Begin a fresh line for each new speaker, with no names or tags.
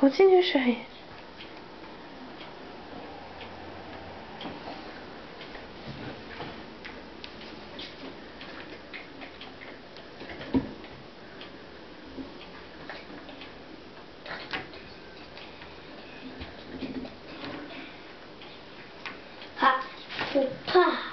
Continue, chérie.
Ah, faut pas.